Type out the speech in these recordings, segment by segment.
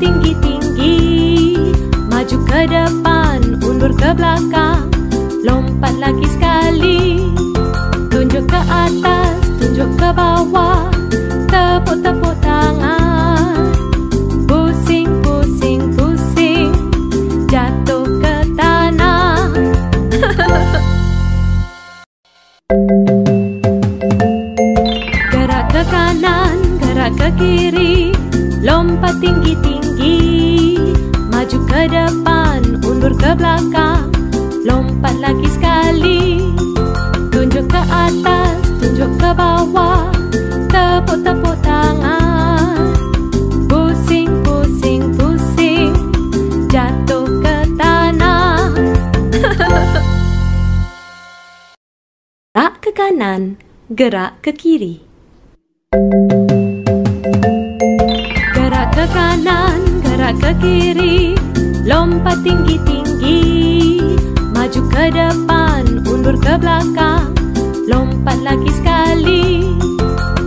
tinggi-tinggi. Maju ke depan, undur ke belakang. Lompat lagi sekali. Tunjuk ke atas, tunjuk ke bawah. Tepuk-tepuk tangan. Pusing, pusing, pusing. Jatuh ke tanah. Gerak ke kanan, gerak ke kiri Lompat tinggi-tinggi. Maju ke depan, undur ke belakang. Lompat lagi sekali. Tunjuk ke atas, tunjuk ke bawah. Tepuk-tepuk tangan. Pusing, pusing, pusing. Jatuh ke tanah. Gerak ke kanan, gerak ke kiri Ke kanan, gerak ke kiri Lompat tinggi-tinggi Maju ke depan, undur ke belakang Lompat lagi sekali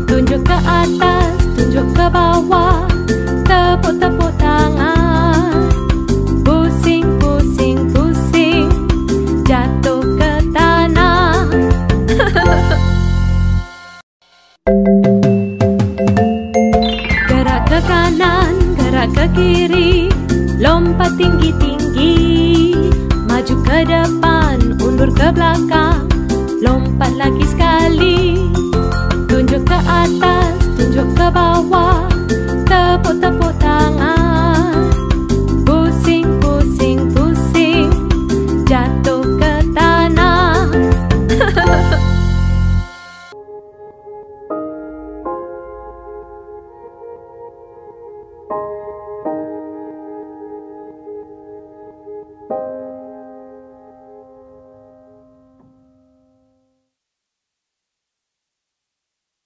Tunjuk ke atas, tunjuk ke bawah ke kiri Lompat tinggi-tinggi. Maju ke depan, undur ke belakang